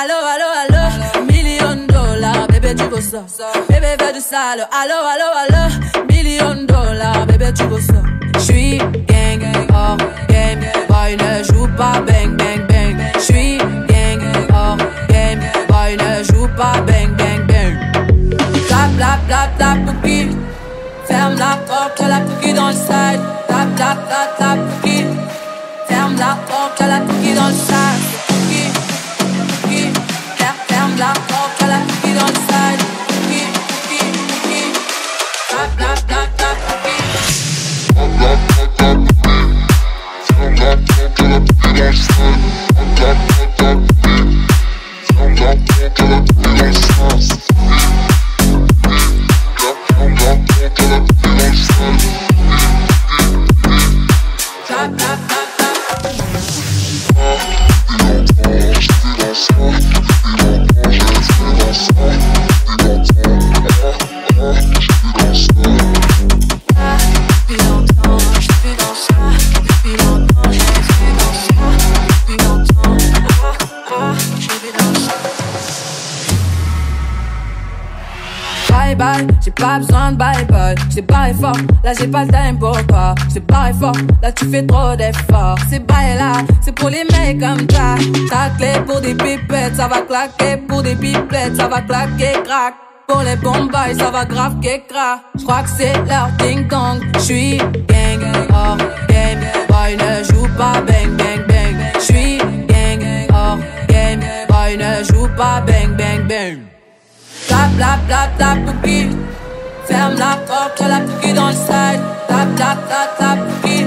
allo, allo, allo. Million dollars, bébé tu veux ça. Bébé veut du sale, allo, allo, allo. Million dollars, bébé tu veux ça. J'suis gang, oh game. Boy ne joue pas bang, bang, bang. J'suis gang, oh game. Boy ne joue pas bang, bang, bang. Tap, tap, tap, tap, pouki. Ferme la porte, la pouki dans le side. Tap, tap, tap, tap, pouki. Ferme la porte, la pouki dans le side. La porte, j'ai pas besoin de bye bye. J'ai barré fort, là j'ai pas le time pour toi. J'ai barré fort, là tu fais trop d'efforts. C'est bye là, c'est pour les mecs comme ça. Ta clé pour des pipettes, ça va claquer. Pour des pipettes, ça va claquer, crack. Pour les bombes, ça va grave crack. J'crois que c'est leur ding dong. J'suis gang, hors game. Boy ne joue pas bang bang bang. J'suis gang, hors game. Boy ne joue pas bang bang bang. Tap, tap, tap, tap, pouki. Ferme la porte, la pouki dans le side. Tap, tap, tap, tap, pouki.